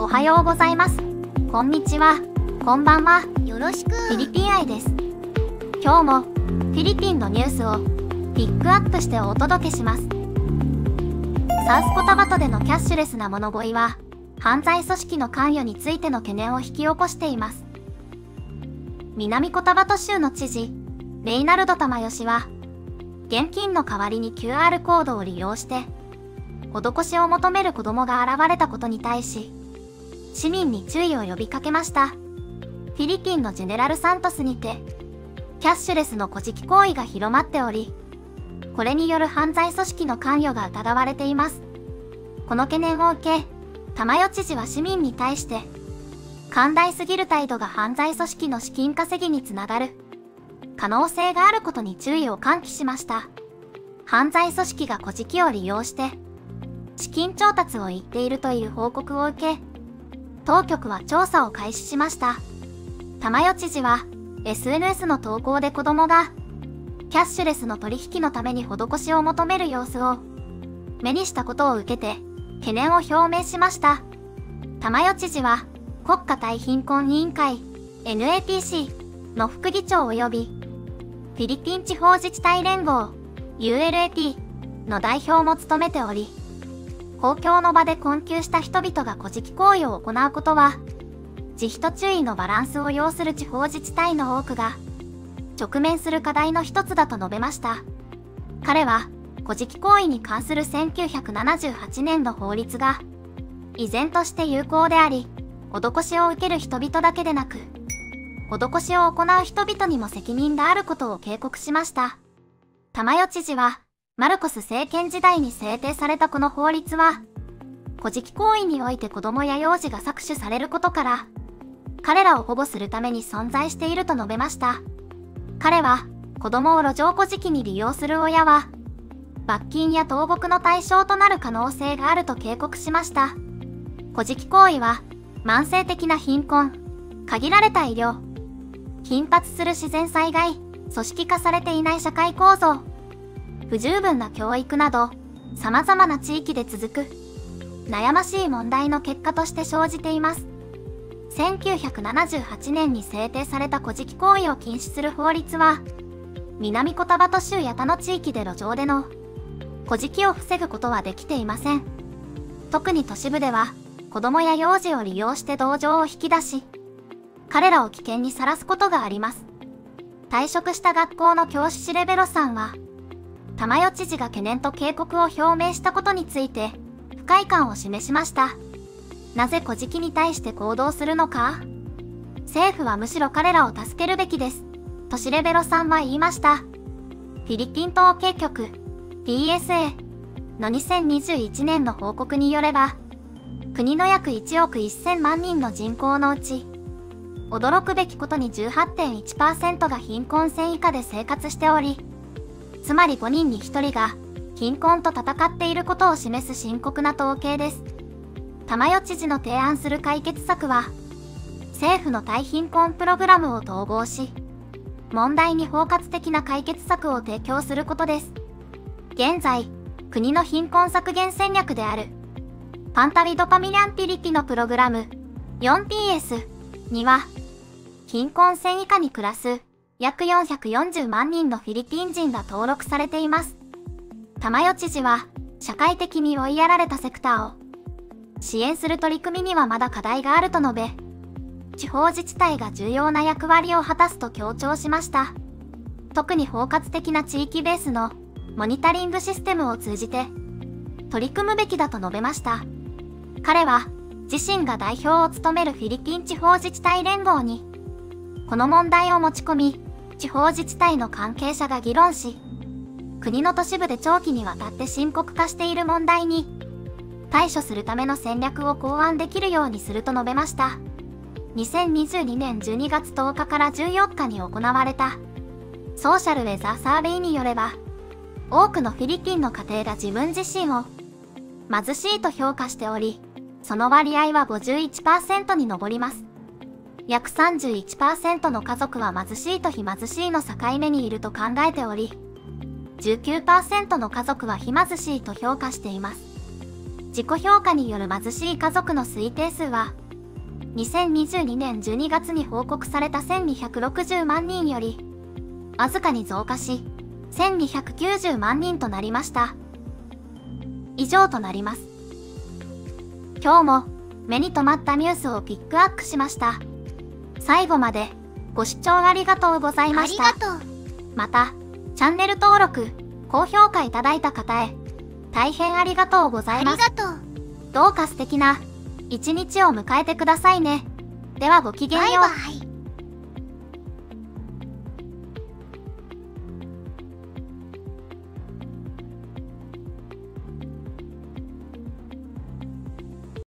おはようございます。こんにちは。こんばんは。よろしく。フィリピン愛です。今日もフィリピンのニュースをピックアップしてお届けします。サウスコタバトでのキャッシュレスな物乞いは、犯罪組織の関与についての懸念を引き起こしています。南コタバト州の知事、レイナルド玉吉は、現金の代わりに QR コードを利用して、施しを求める子供が現れたことに対し、市民に注意を呼びかけました。フィリピンのジェネラルサントスにて、キャッシュレスの古事記行為が広まっており、これによる犯罪組織の関与が疑われています。この懸念を受け、玉代知事は市民に対して、寛大すぎる態度が犯罪組織の資金稼ぎにつながる可能性があることに注意を喚起しました。犯罪組織が古事記を利用して、資金調達を言っているという報告を受け、当局は調査を開始しました。玉代知事は、SNS の投稿で子供が、キャッシュレスの取引のために施しを求める様子を、目にしたことを受けて、懸念を表明しました。玉代知事は、国家対貧困委員会、NAPC の副議長及び、フィリピン地方自治体連合、ULAT の代表も務めており、公共の場で困窮した人々が古事記行為を行うことは、自費と注意のバランスを要する地方自治体の多くが、直面する課題の一つだと述べました。彼は、古事記行為に関する1978年の法律が、依然として有効であり、施しを受ける人々だけでなく、施しを行う人々にも責任があることを警告しました。玉代知事は、マルコス政権時代に制定されたこの法律は、古事記行為において子供や幼児が搾取されることから、彼らを保護するために存在していると述べました。彼は、子供を路上古事記に利用する親は、罰金や投獄の対象となる可能性があると警告しました。古事記行為は、慢性的な貧困、限られた医療、頻発する自然災害、組織化されていない社会構造、不十分な教育など、様々な地域で続く、悩ましい問題の結果として生じています。1978年に制定された古事記行為を禁止する法律は、南コタバト州や他の地域で路上での古事記を防ぐことはできていません。特に都市部では、子供や幼児を利用して同情を引き出し、彼らを危険にさらすことがあります。退職した学校の教師シレベロさんは、玉代知事が懸念と警告を表明したことについて、不快感を示しました。なぜ古事記に対して行動するのか？政府はむしろ彼らを助けるべきです。とシレベロさんは言いました。フィリピン統計局 PSA の2021年の報告によれば、国の約1億1000万人の人口のうち、驚くべきことに18.1%が貧困線以下で生活しており、つまり5人に1人が貧困と戦っていることを示す深刻な統計です。玉代知事の提案する解決策は、政府の対貧困プログラムを統合し、問題に包括的な解決策を提供することです。現在、国の貧困削減戦略である、パンタリドパミリャンピリティのプログラム 4PS には、貧困線以下に暮らす約440万人のフィリピン人が登録されています。玉代知事は、社会的に追いやられたセクターを支援する取り組みにはまだ課題があると述べ、地方自治体が重要な役割を果たすと強調しました。特に包括的な地域ベースのモニタリングシステムを通じて取り組むべきだと述べました。彼は自身が代表を務めるフィリピン地方自治体連合にこの問題を持ち込み地方自治体の関係者が議論し国の都市部で長期にわたって深刻化している問題に対処するための戦略を考案できるようにすると述べました。2022年12月10日から14日に行われたソーシャルウェザーサーベイによれば多くのフィリピンの家庭が自分自身を貧しいと評価しておりその割合は51%に上ります。約31%の家族は貧しいと非貧しいの境目にいると考えており、19%の家族は非貧しいと評価しています。自己評価による貧しい家族の推定数は、2022年12月に報告された1260万人より、わずかに増加し、1290万人となりました。以上となります。今日も目に留まったニュースをピックアップしました。最後までご視聴ありがとうございました。また、チャンネル登録、高評価いただいた方へ、大変ありがとうございます。どうか素敵な一日を迎えてくださいね。ではごきげんよう。バイバイ